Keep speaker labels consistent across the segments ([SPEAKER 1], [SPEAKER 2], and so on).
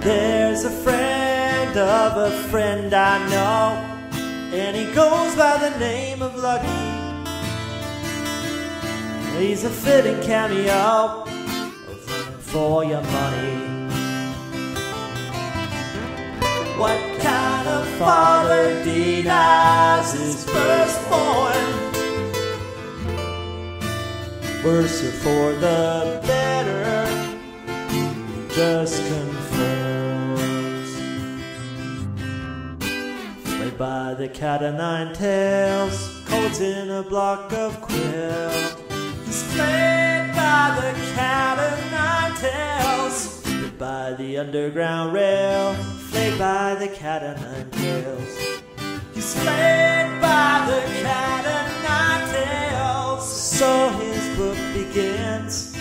[SPEAKER 1] There's a friend of a friend I know, and he goes by the name of Lucky. He's a fitting cameo for your money. What kind of father denies his firstborn? Worse for the better, just conforms. Played by the cat o' nine tails, cold in a block of quill. He's played by the cat o' nine tails, by the underground rail, played by the cat o' nine tails. He's played by the cat o' nine tails. So his book begins.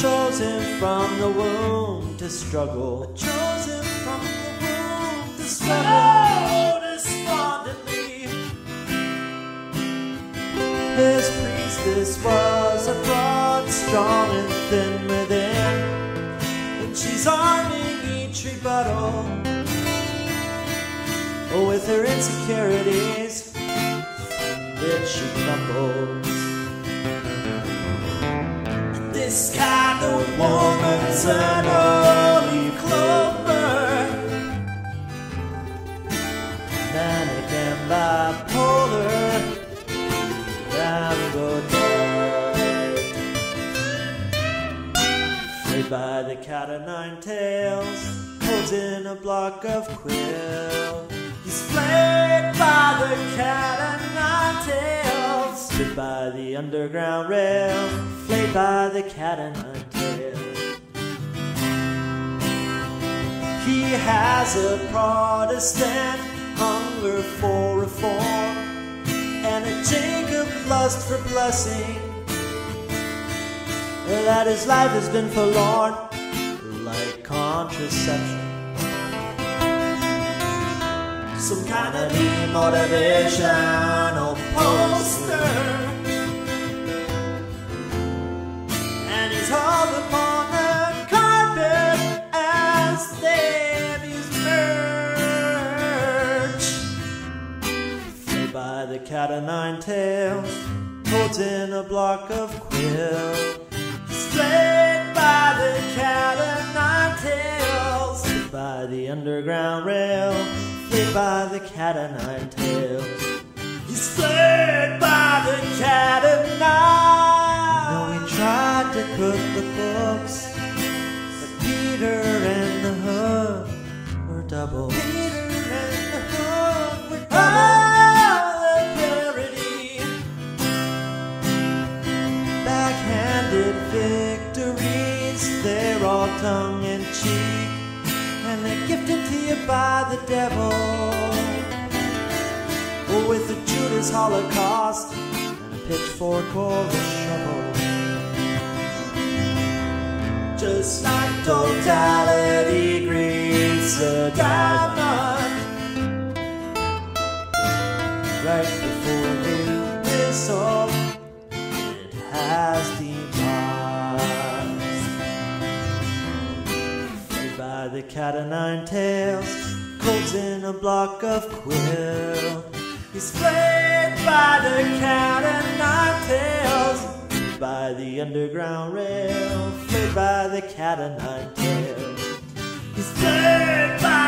[SPEAKER 1] Chosen from the womb to struggle. Chosen from the womb to struggle His priestess was a broad, strong, and thin within. And she's arming each rebuttal with her insecurities, which she crumbles. This kind of woman's an early clover, manic and Played by the cat o' nine tails, holds in a block of quill. He's played by the cat o' nine tails, played by the underground rail, played by the cat o' nine tails. He has a Protestant hunger for reform and a Jacob lust for blessing. That his life has been forlorn like contraception. Some kind of demotivational poster. And he's hauled upon the carpet as Davy's merch. By the cat o' nine tails, holds in a block of quill. The underground rail, played by the cat o' nine tails. He's played by the cat o' nine. No, he tried to cook the books, but Peter and the Hook were double. Peter and the Hook were double. Backhanded victories. They're all tongue in cheek, and they're gifted to you by the devil. With the Judas Holocaust and a pitchfork or a shovel. Just like totality greets a diamond right before you whistle it has demised. The cat o' nine tails, colds in a block of quill. He's played by the cat o' nine tails, by the underground rail, played by the cat o' nine tails. He's played by